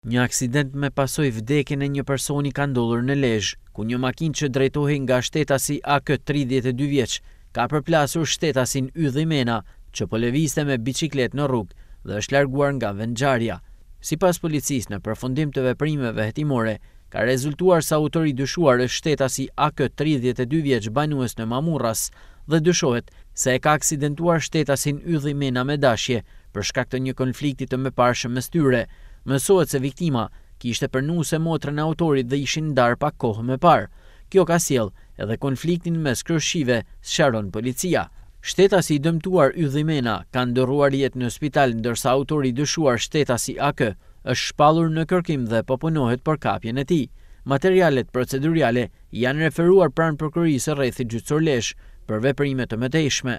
Një aksident me pasojë vdekjen e një personi ka ndodhur në Lezhë, ku një makinë që drejtohej nga shtetasi AK tridhjetë e dy vjeç, ka përplasur shtetasin Ylli Mena, që po lëvizte me biçikletë në rrugë dhe është larguar nga vendngjarja. Sipas policisë, në përfundim të veprimeve hetimore, ka rezultuar se autor i dyshuar është shtetasi AK tridhjetë e dy vjeç banues në Mamurras. dhe dyshohet se e ka aksidentuar shtetasin Ylli Mena me dashje, për shkak të një konflikti të mëparshëm mes tyre. Mësohet se viktima kishte për nuse motrën e autorit dhe ishin ndarë pak kohë më parë. Kjo ka sjellë edhe konfliktin mes krushqive, sqaron policia. Shtetasi i dëmtuar Ylli Mena ka ndërruar jetë në spital ndërsa autori i dyshuar shtetasi AK është shpallur në kërkim dhe po punohet për kapjen e tij. Materialet proceduriale janë referuar pranë Prokurorisë së Rrethit Gjyqësor Lezhë për veprime të mëtejshme.